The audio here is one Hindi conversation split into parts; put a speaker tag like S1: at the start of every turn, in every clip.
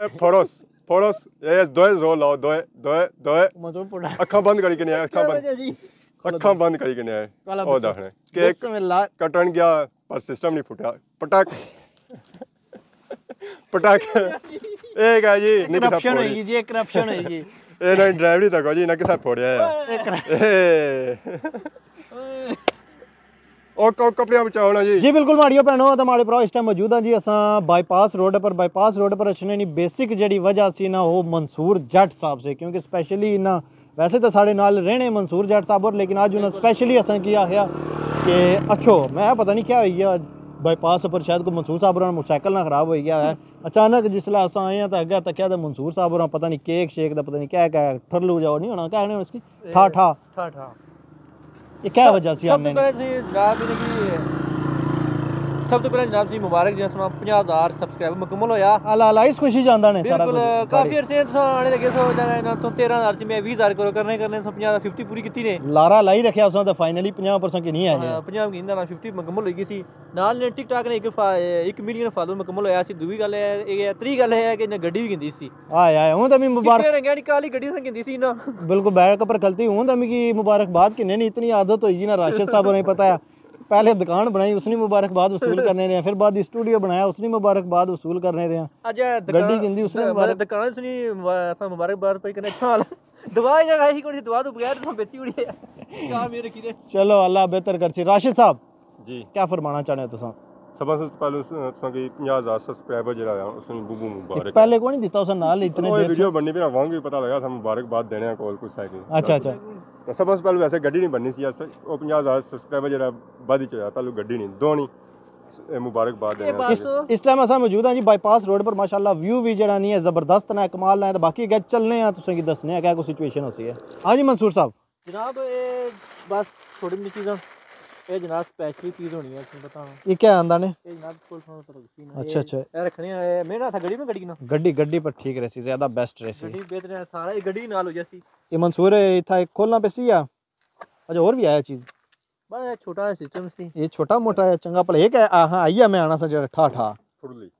S1: पड़ोस पड़ोस
S2: ये दोए
S1: जो लाओ दोए दोए दोए मतलब
S2: पड़ा
S1: अखा बंद करी के
S2: नहीं
S1: अखा
S2: बंद।
S1: अखा बंद
S2: करी
S1: के नहीं आए ओ दाखने। केक कटन गया पर सिस्टम नहीं फुटा पटाक
S2: पटाक
S1: एक
S2: है जी करप्शन होगी तो
S1: जी करप्शन होगी ए ना ड्राइवर तक हो जी
S2: ना के
S1: फोड़या है? ਔਰ ਕਪੜਿਆਂ ਬਚਾਉਣਾ ਜੀ।
S2: ਜੀ ਬਿਲਕੁਲ ਮਾੜੀਓ ਭੈਣੋ ਤੁਹਾਡੇ ਭਰਾ ਇਸ ਟਾਈਮ ਮੌਜੂਦ ਹਾਂ ਜੀ। ਅਸਾਂ बाईपास रोड पर ਬਾਈਪਾਸ ਰੋਡ ਪਰ ਅਛਨੇ ਨੀ ਬੇਸਿਕ ਜਿਹੜੀ ਵਜ੍ਹਾ ਸੀ ਨਾ ਉਹ ਮਨਸੂਰ ਜੱਟ ਸਾਹਿਬ ਸੇ ਕਿਉਂਕਿ ਸਪੈਸ਼ਲੀ ਨਾ वैसे तो साढ़े नाल रहने मंसूर जट साहब और लेकिन अज उन्हें स्पैशली असें की आख्या कि अच्छो मैं पता नहीं क्या हो गया बाईपास पर शायद को मंसूर साहब और मोटरसाइकिल ना खराब हो गया है अचानक जिसले अस आए हैं तो अगर तक तो मंसूर साहब और पता नहीं केक शेक का पता नहीं क्या क्या ठरलू जाओ नहीं होना क्या उसकी ठा ठा
S3: ठा ठा
S2: ये क्या वजह से
S3: आपने सब तो पीने की ਸਭ ਤੋਂ ਪਹਿਲਾਂ ਜਨਾਬ ਜੀ ਮੁਬਾਰਕ ਜੀ ਸਾਨੂੰ 50000 ਸਬਸਕ੍ਰਾਈਬਰ ਮੁਕੰਮਲ ਹੋਇਆ
S2: ਆਲਾ ਆਲਾ ਇਸ ਖੁਸ਼ੀ ਜਾਂਦਾ ਨੇ ਸਾਰਾ
S3: ਬਿਲਕੁਲ ਕਾਫੀ ਅਰਸੇ ਤੋਂ ਆਣੇ ਲੱਗੇ ਸੋ ਜਾਣਾ ਇਹਨਾਂ ਤੋਂ 13000 ਚ ਮੈਂ 20000 ਕਰੋ ਕਰਨੇ ਕਰਨੇ ਸੋ 50 50 ਪੂਰੀ ਕੀਤੀ ਨੇ
S2: ਲਾਰਾ ਲਾਈ ਰੱਖਿਆ ਉਸਾਂ ਤਾਂ ਫਾਈਨਲੀ 50% ਕਿ ਨਹੀਂ ਆਏ
S3: 50 ਕਿ ਨਾ 50 ਮੁਕੰਮਲ ਹੋਈ ਗਈ ਸੀ ਨਾਲ ਨੇ ਟਿਕਟਾਕ ਨੇ 1 ਮਿਲੀਅਨ ਫਾਲੋਅਰ ਮੁਕੰਮਲ ਹੋਇਆ ਸੀ ਦੂਜੀ ਗੱਲ ਹੈ ਇਹ ਤਰੀ ਗੱਲ ਹੈ ਕਿ ਨਾ ਗੱਡੀ ਵੀ ਗਿੰਦੀ ਸੀ
S2: ਆਏ ਆਏ ਹੁਣ ਤਾਂ ਮੈਂ ਮੁਬਾਰਕ
S3: ਰੰਗਾਂ ਦੀ ਕਾਲੀ ਗੱਡੀ ਸਾਂ ਗਿੰਦੀ ਸੀ ਨਾ
S2: ਬਿਲਕੁਲ ਬੈਕ ਪਰ ਗਲਤੀ ਹੁਣ ਤਾਂ ਮੈਂ ਕੀ ਮੁਬਾਰਕਬਾਦ ਕਿੰਨੇ ਨਹੀਂ ਇਤਨੀ ਆਦਤ ਹੋਈ ਜੀ ਨਾ ਰਾਸ਼ਦ ਸਾਹਿਬ ਨੂੰ ਪਤਾ ਹੈ पहले दुकान बनाई उसने मुबारकबाद वसूल करने रहे फिर बाद स्टूडियो बनाया उसने मुबारकबाद वसूल करने रहे
S3: ਅੱਜ ਇਹ
S2: ਗੱਡੀ ਗਿੰਦੀ ਉਸਨੇ
S3: ਦ-
S2: ਮੁਬਾਰਕ-
S3: ਦੁਕਾਨ ਸੁਣੀ ਅਸਾਂ ਮੁਬਾਰਕਬਾਦ ਪਈ ਕਰਨੇ ਅੱਛਾ ਹਾਲ ਦਵਾ ਹੀ ਜਗ੍ਹਾ ਹੀ ਕੋਈ ਦਵਾ ਤੋਂ ਬਗੈਰ ਤਾਂ ਵੇਚੀ ਉੜੀ ਹੈ ਕਾ ਮੇਰੇ ਕੀ
S2: चलो अल्लाह बेहतर कर सी राशिद साहब
S1: ਜੀ
S2: क्या फरमाना चाहते हो तुसा
S1: ਸਭਾ ਤੋਂ ਪਹਿਲਾਂ ਤੁਸਾਂ ਕੀ 50000 ਸਬਸਕ੍ਰਾਈਬਰ ਜਿਹੜਾ ਆ ਉਸ ਨੂੰ ਬੂਬੂ ਮੁਬਾਰਕ
S2: पहले को नहीं दिता उसे नाल इतने
S1: ਉਹ
S2: देर से
S1: ਵੀਡੀਓ ਬਣਨੀ ਫਿਰ ਵਾਂਗ ਵੀ ਪਤਾ ਲੱਗਾ ਸਾਨੂੰ ਮੁਬਾਰਕਬਾਦ ਦੇਣੇ ਆ ਕੋਲ ਕੋਈ ਸਾਈਕਲ
S2: अच्छा अच्छा
S1: ਤਾਂ ਸਭ ਤੋਂ ਪਹਿਲਾਂ ਵੈਸੇ ਗੱਡੀ ਨਹੀਂ ਬਣਨੀ ਸੀ ਅਸ- ਉਹ 50000 ਸਬਸਕ੍ਰਾਈਬਰ ਜਿਹੜਾ ਵੱਧ ਹੀ ਹੋਇਆ ਪਹਿਲਾਂ ਗੱਡੀ ਨਹੀਂ ਦੋ ਨਹੀਂ ਇਹ ਮੁਬਾਰਕਬਾਦ
S3: ਇਹ
S1: ਦੇਣਾ
S3: ਬਸ
S2: इस टाइम असा मौजूद हैं जी बाईपास रोड पर माशाल्लाह व्यू भी जरा नहीं है जबरदस्त ना कमाल ना है तो बाकी अगर चलने हैं तुसें की दसने क्या कोई सिचुएशन होती है हाँ जी मंसूर साहब
S3: ਜਨਾਬ ਇਹ ਬਸ ਥੋੜੀ ਜਿਹੀ ਚੀਜ਼ਾਂ ਇਹ ਜਨਾਬ ਸਪੈਸ਼ਲ ਚੀਜ਼ ਹੋਣੀ ਹੈ ਤੁਹਾਨੂੰ ਬਤਾਉਣਾ
S2: ये क्या आंदा ने
S3: ਇਹ ਜਨਾਬ ਕੋਲ ਤੁਹਾਨੂੰ ਪਤਾ ਸੀ ਨਾ
S2: अच्छा अच्छा
S3: ਇਹ ਰੱਖਣੀ ਹੈ ਮੈਂ ਨਾ ਥਾ ਗੱਡੀ में ਗੱਡੀ ਨਾ
S2: गड्डी गड्डी पर ठीक रही ज्यादा बेस्ट रही
S3: ਗੱਡੀ ਬਿਹਤਰ ਹੈ ਸਾਰਾ ਇਹ ਗੱਡੀ ਨਾਲ ਹੋ ਜਾਸੀ
S2: ये मंसूर था एक खोलना पे सी अच्छा और भी आया चीज़।
S3: बड़ा छोटा सिस्टम सी
S2: ये छोटा मोटा है चंगा पला। एक है? हाँ आइया मैं आना सा जरा ठा ठा
S1: थोड़ी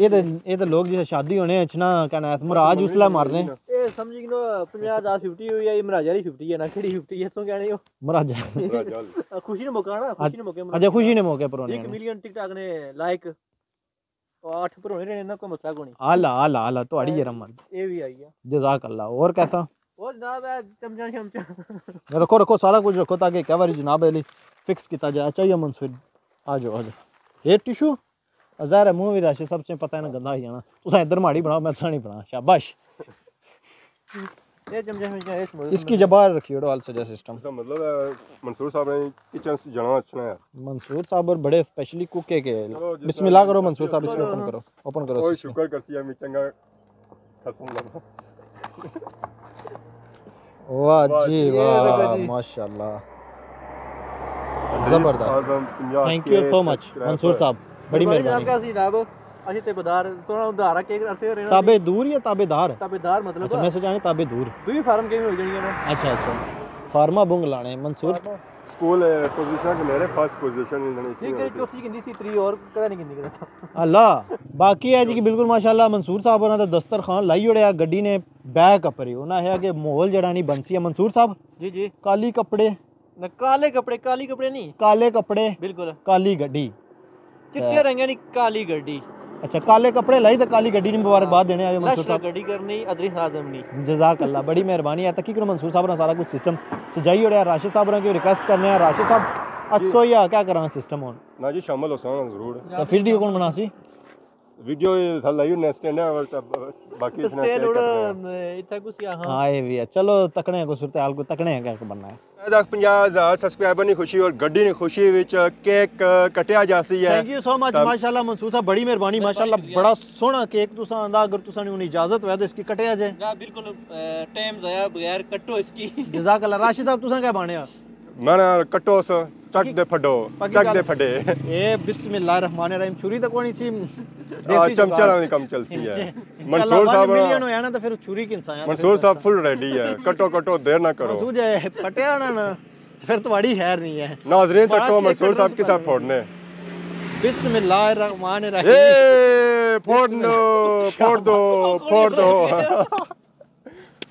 S2: ये तो ये तो लोग जैसे शादी होने है ना कहना है मुराज उसला मार
S3: दे ए समझ गिनो 50 10 50 हुई है ये मुराज वाली 50 है ना केड़ी 50 है तो कहने हो
S2: मुराज
S3: मुराज खुशी ने मौका ना खुशी ने मौके
S2: अच्छा खुशी ने मौके पर
S3: 1 मिलियन टिकटॉक ने लाइक आठ पर होने रहने ना कोई मसला कोनी
S2: आला आला आला तो अड़ी जरा
S3: मर ए भी आई है
S2: जजाक अल्लाह और कैसा?
S3: और जनाब है चमचा चमचा।
S2: रखो रखो सारा कुछ रखो ताकि कवर जनाब अली फिक्स किया जाए। अच्छा, चाहिए मंसूर आ जाओ आ जाओ। ये टिशू? अजहर मुँह भी भी सब सबसे पता है ना गंदा ही जाना। तुस इधर माड़ी बनाओ मैं सानी बना। शाबाश। इसकी जबार रखी डाल सजा सिस्टम
S1: मतलब मंसूर साहब ने किचन से जाना अच्छा है।
S2: मंसूर साहब और बड़े स्पेशली कुक के
S1: के।
S2: बिस्मिल्लाह करो मंसूर साहब इसको ओपन करो ओपन करो ओए
S1: शुक्र करसी है मैं चंगा कसम लगा
S2: वाह जी वाह माशाल्लाह। ज़बरदस्त। Thank you so
S1: much
S2: Mansoor साहब बड़ी मेहरबानी।
S3: अच्छा तेबेदार थोड़ा उधारा के अरसे रहना
S2: ताबे दूर या ताबेदार
S3: ताबेदार मतलब
S2: अच्छा मैं सोचा ताबे दूर
S3: दो ही फार्म के हो जानी है
S2: अच्छा अच्छा फार्मा बुंग लाने मंसूर
S1: स्कूल पोजीशन ले रहे फ़र्स्ट पोजीशन लेनी
S3: चाहिए ठीक है चौथी गिनती सी थ्री और पता नहीं गिनती
S2: अल्लाह बाकी है जी कि बिल्कुल माशाल्लाह मंसूर साहब होना तो दस्तरखान लाई ओड़या गड्डी ने बैक अपरी होना है कि माहौल जड़ा नहीं बनसी है मंसूर साहब
S3: जी जी
S2: काली कपड़े
S3: काले कपड़े काली कपड़े नहीं
S2: काले कपड़े
S3: बिल्कुल
S2: काली गड्डी
S3: चिट्टे रंगे नहीं काली गड्डी
S2: अच्छा काले कपड़े लाई तो काली गड्डी मुबारकबाद देने आए मंसूर साहब।
S3: गड्डी करनी अदरी आज़म नहीं
S2: जजाक अल्लाह बड़ी मेहरबानी। है तकी करो मंसूर साहब ने सारा कुछ सिस्टम सजाई ओड़ा राशिद साहब की रिक्वेस्ट करने राशिद साहब अच्छा क्या करा सिस्टम हूँ
S1: ना जी शामिल हो ज़रूर।
S2: फिर डी कौन बनासी?
S1: वीडियो लाइव नेक्स्ट है ना बाकी
S3: स्टे
S1: रोड
S3: इतना
S1: कुछ हाँ
S3: हाँ
S2: हाँ, ये भी है। चलो तकने को सूरत हाल को तकने क्या बनना है?
S1: शायद 50000 सब्सक्राइबर ने खुशी और गड्डी ने खुशी विच केक कटिया जासी है।
S2: थैंक यू सो मच माशाल्लाह मंसूर साहब बड़ी मेहरबानी माशाल्लाह बड़ा सोना केक तुसा आंदा अगर तुसा ने इजाज़त वे तो इसकी कटिया जाए।
S3: ना बिल्कुल टाइम जाया बगैर कटो
S2: इसकी। जजाकल्लाह राशिद साहब तुसा क्या
S1: बाणया मैं कटो सर ਚੱਕ ਦੇ ਫੜੋ
S2: ਪੱਕੀ
S1: ਚੱਕ
S2: ਗੱਲ-
S1: ਦੇ ਫੜੇ
S2: ए बिस्मिल्लाह रहमान रहीम छुरी तो कोनी सी
S1: ਆ ਚਮਚਾ ਨਾਲ ਕੰਮ ਚਲਸੀ ਹੈ ਮਨਸੂਰ ਸਾਹਿਬ
S2: मिलियन होया ना तो फिर छुरी की इंसान
S1: ਮਨਸੂਰ ਸਾਹਿਬ ਫੁੱਲ ਰੈਡੀ ਹੈ ਕਟੋ ਕਟੋ ਦੇਰ ਨਾ ਕਰੋ
S2: मंसूर जे पटिया ना ना फिर तुम्हारी खैर नहीं है
S1: नाजरीन
S2: बड़ा
S1: तक को
S2: केक
S1: मंसूर
S2: कटना
S1: साहब के साथ
S2: सिखा
S1: फोड़ने
S2: बिस्मिल्लाहिर्रहमानिर्रहीम
S1: ਏ ਫੋੜ ਦੋ ਫੋੜ ਦੋ ਫੋੜ ਦੋ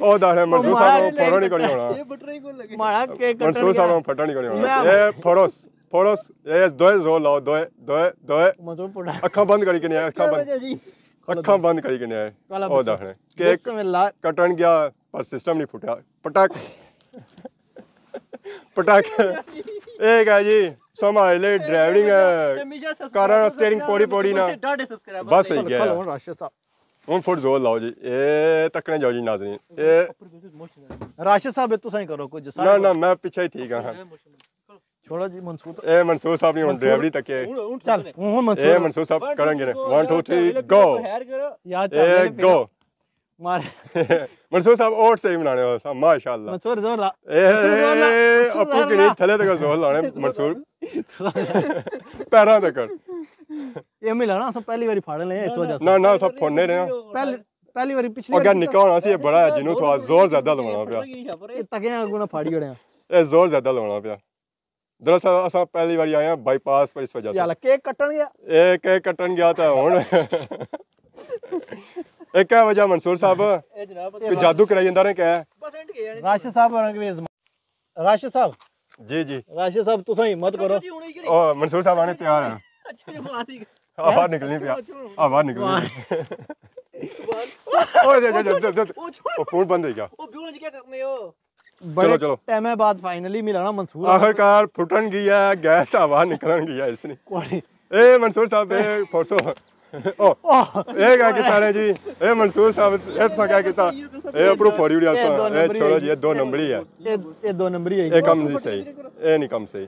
S1: ਉਹ ਦਾੜੇ ਮਨਸੂਰ ਸਾਹਿਬ ਨੂੰ ਫੋੜੋ ਨਹੀਂ ਕਰੀ ਹੋਣਾ
S3: ਇਹ ਬਟਰਾਈ ਕੋਲ ਲੱਗੇ
S2: ਮਾੜਾ
S1: ਕੇ
S2: ਕੱਟਣ
S1: ਮਨਸੂਰ
S2: ਸਾਹਿਬ
S1: ਨੂੰ ਫਟਾ ਨਹੀਂ ਕਰੀ ਹੋਣਾ ਇਹ ਫੋੜੋਸ ਫੋੜੋਸ ਇਹ ਦੋਏ ਜ਼ੋ ਲਾਓ ਦੋਏ ਦੋਏ ਦੋਏ
S2: ਮਨਸੂਰ ਪੜਾ
S1: ਅੱਖਾਂ ਬੰਦ ਕਰੀ ਕੇ ਨਹੀਂ ਆਇਆ ਅੱਖਾਂ ਬੰਦ ਅੱਖਾਂ ਬੰਦ ਕਰੀ ਕੇ ਨਹੀਂ
S2: ਆਇਆ
S1: ਉਹ ਦਾੜੇ ਕੇਕ ਕਟਣ ਗਿਆ ਪਰ ਸਿਸਟਮ ਨਹੀਂ ਫੁੱਟਿਆ ਪਟਾਕ पटाख एक है जी सो हमारे लिए
S3: ड्राइविंग कारण
S1: स्टेयरिंग पौड़ी पौड़ी
S2: ना बस ही
S1: गया हूँ फुट ज़ोर लाओ जी ए तकने जाओ जी नाजरीन
S2: ए राशिद साहब तू सही करो
S1: कुछ ना ना मैं पीछे ही ठीक
S2: हाँ छोड़ो जी
S1: मंसूर ए मंसूर साहब ने ड्राइवरी तक
S2: है चल
S1: हूँ
S2: मंसूर
S1: ए मंसूर साहब करेंगे 1 2 3 गो
S3: यार चल
S2: गो मंसूर
S1: साहब
S2: और
S1: सही
S2: बनाने
S1: वाला साहब माशाल्लाह मंसूर ज़ोर ला ए अपू
S2: के नहीं थले
S1: तक ज़ोर लाने मंसूर पैरों तक ਤੱਕ ਜ਼ੋਰ ਲਾਣੇ ਮਨਸੂਰ ਪੈਰਾਂ ਤੱਕ
S2: ਇਹ ਮਿਲਣਾ ਅਸਾਂ ਪਹਿਲੀ ਵਾਰੀ ਫੜ ਲਏ ਇਸ ਵਜ੍ਹਾ
S1: ਨਾ ਨਾ ਸਭ ਫੋਨੇ ਰਹੇ
S2: ਪਹਿਲੀ ਪਹਿਲੀ ਵਾਰੀ ਪਿਛਲੀ
S1: ਅਗਰ ਨਿਕਾ ਹੋਣਾ ਸੀ ਇਹ ਬੜਾ ਜਿਹਨੂੰ ਥੋੜਾ ਜ਼ੋਰ ਜ਼ਿਆਦਾ ਲਵਾਉਣਾ ਪਿਆ
S2: ਇਹ ਤਕਿਆਂ ਗੁਣਾ ਫਾੜੀ ਹੋੜਿਆ
S1: ਇਹ ਜ਼ੋਰ ਜ਼ਿਆਦਾ ਲਵਾਉਣਾ ਪਿਆ ਦਰਅਸਲ ਅਸਾਂ ਪਹਿਲੀ ਵਾਰੀ ਆਏ ਹਾਂ ਬਾਈਪਾਸ ਪਰ ਇਸ ਵਜ੍ਹਾ ਸੇ
S2: ਚੱਲ ਕੇਕ ਕੱਟਣ ਗਿਆ
S1: ਇਹ ਕੇ ਕੱਟਣ ਗਿਆ ਤਾਂ ਹੁਣ ਇਹ ਕਿਆ ਵਜ੍ਹਾ ਮਨਸੂਰ ਸਾਹਿਬ
S3: ਇਹ ਜਨਾਬ
S1: ਕੋਈ ਜਾਦੂ ਕਰਾਈ ਜਾਂਦਾ ਨੇ ਕਿਹਾ
S3: ਬਸ ਐਂਡ ਕੇ ਜਾਣੀ
S2: ਰਾਸ਼ਦ ਸਾਹਿਬ ਅੰਗਰੇਜ਼ ਰਾਸ਼ਦ ਸਾਹਿਬ
S1: ਜੀ ਜੀ
S2: ਰਾਸ਼ਦ ਸਾਹਿਬ ਤੁਸੀਂ ਹਿੰਮਤ ਕਰੋ
S3: ਜੀ ਹੁਣ ਕਿਹੜੀ
S1: ਉਹ ਮਨਸੂਰ ਸਾਹਿਬ ਆਣੇ ਤਿਆਰ ਆ आवाज़ हाँ, निकलनी पे
S3: आवाज़ हाँ, निकलनी
S1: फ़ोन बंद हो गया। बड़े चलो। टाइम बाद फाइनली मिला
S2: ना मंसूर। आखिरकार फुटन गया
S1: गैस
S2: आवाज़
S1: निकलन गया इसने।
S2: ए मंसूर साहब
S3: ए फोर्सो ओ ए क्या किता ने
S2: जी? ए मंसूर साहब
S1: ए तुसा क्या किता। ए
S2: अपरू
S1: फोड़ी उड़िया
S2: सा
S1: ए
S2: छोड़ो जी ये
S1: दो नंबरी है। ये दो नंबरी है। ये कम नहीं सही। ए नहीं कम सही।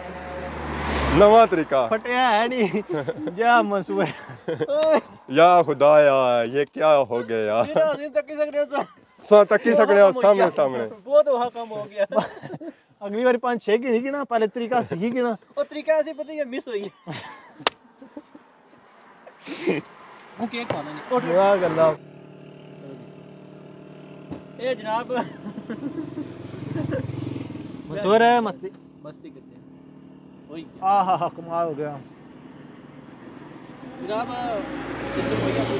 S1: नवा तरीका।
S2: फटिया है नहीं या मंसूर
S1: या खुदा या ये क्या हो गया?
S3: यार तकी सकने हो
S1: सा तकी सकने हो सामने सामने।
S3: बहुत वहाँ कम हो गया।
S2: अगली बार पाँच छह की नहीं गिना पहले तरीका सीखी गिना
S3: और तरीका ऐसे पता है मिस हुई वो केक खाना नहीं और
S2: वाह गल्ला?
S3: ए जनाब।
S2: मंसूर है मस्ती।
S3: मस्ती कर आ
S2: हा हा कमाल हो गया।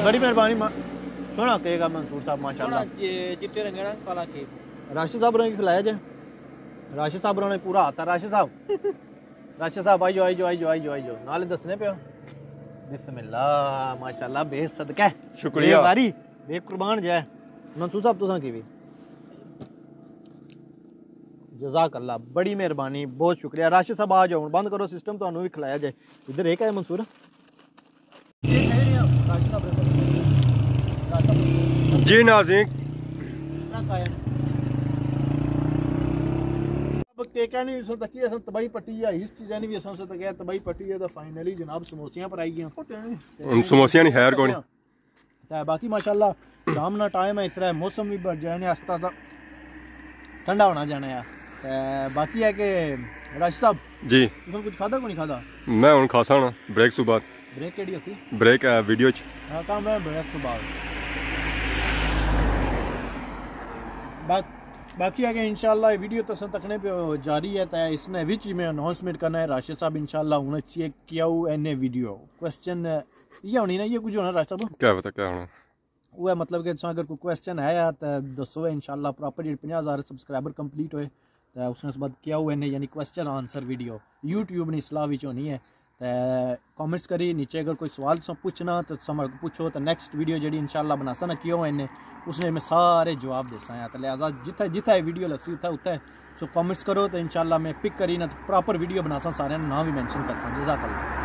S2: बड़ी मेहरबानी सोना कहेगा मंसूर साहब माशाल्लाह।
S3: चिट्टे रंग काला केक।
S2: राशिद साहब ने खिलाया जाए राशिद साहब ने पूरा आता राशिद साहब। राशिद साहब आई जो आई जो आई जो आई जो आई जो नाले दसने पे बिस्मिल्लाह माशाल्लाह बेसदका
S1: शुक्रिया।
S2: बारी बेकुर्बान जाए मंसूर साहब तुसा की भी? जजाक अल्लाह बड़ी मेहरबानी बहुत शुक्रिया। राशिद साहब आ जाओ बंद करो सिस्टम तो भी खिलाया जाए। इधर एक है मंसूर। जी नाजी ठंडा होना जाने बाकी है के राज साहब
S1: जी।
S2: तुम कुछ खादा को नहीं खादा
S1: मैं हूँ खासा ना ब्रेक सुबह
S2: ब्रेक केडी होसी
S1: ब्रेक है वीडियो च।
S2: हाँ काम है ब्रेक सुबह बात बाकी आगे इंशाल्लाह वीडियो तो तकने पे जारी है तय इसने विच में अनाउंसमेंट करना है राशिद साहब इंशाल्लाह उन्हें चाहिए क्या एन एने वीडियो। क्वेश्चन ये होनी ना ये कुछ होना राशिद साहब?
S1: क्या पता क्या होना।
S2: वो है मतलब कि अगर कोई क्वेश्चन है या तो दसो इंशाल्लाह प्रॉपर 50000 सब्सक्राइबर कंप्लीट होए ते उसने उस बाद क्या हुए हुआ यानी क्वेश्चन आंसर वीडियो यूट्यूब ने सलाह भी होनी है। तो ते कमेंट्स करी, नीचे अगर कोई सवाल तुम पूछना तो समझ पूछो तो नैक्सट वीडियो जी इंशाला बनासा ना क्यों इन्हें, उसने मैं सारे जवाब देसा है तो लिहाजा जिथे जिथे वीडियो लगसी उत्थे उत्थे। सो कॉमेंट्स करो तो इंशाला मैं पिक करी ना तो प्रॉपर वीडियो बनासा, सारे ना भी मैंशन करसा। जजाकल्ला